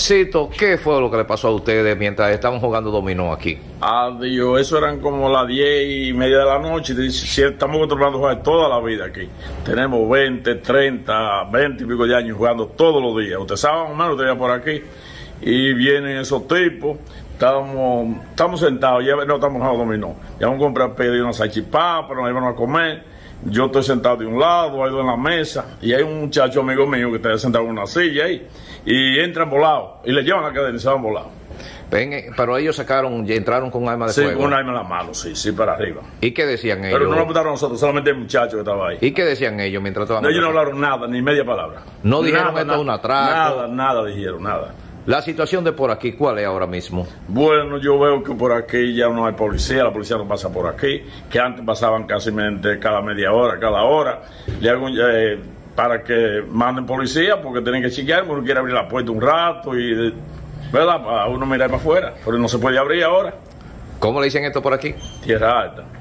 Cito, ¿qué fue lo que le pasó a ustedes mientras estaban jugando dominó aquí? Adiós, eso eran como las 10 y media de la noche. Si estamos controlando jugar toda la vida aquí. Tenemos 20, 30, 20 y pico de años jugando todos los días. Usted sabe más o menos, usted por aquí. Y vienen esos tipos. Estamos, estamos sentados, ya no estamos jugando dominó. Ya vamos a comprar pedido una salchipapa, nos íbamos a comer. Yo estoy sentado de un lado, hay dos en la mesa, y hay un muchacho amigo mío que está sentado en una silla ahí, y entran volados, y le llevan la cadena y se van volados. Ven, eh, pero ellos sacaron y entraron con un arma de Sí, fuego. con un arma en la mano, sí, sí, para arriba. ¿Y qué decían ellos? Pero no lo apuntaron a nosotros, solamente el muchacho que estaba ahí. ¿Y qué decían ellos mientras estaban? No, ellos no hablaron nada, ni media palabra. No dijeron Nada, esto es un atraco. Nada, nada dijeron, nada. La situación de por aquí, ¿cuál es ahora mismo? Bueno, yo veo que por aquí ya no hay policía, la policía no pasa por aquí, que antes pasaban casi cada media hora, cada hora. Le hago eh, para que manden policía porque tienen que chequear, uno quiere abrir la puerta un rato y, ¿verdad? Para uno mirar para afuera, pero no se puede abrir ahora. ¿Cómo le dicen esto por aquí? Tierra alta.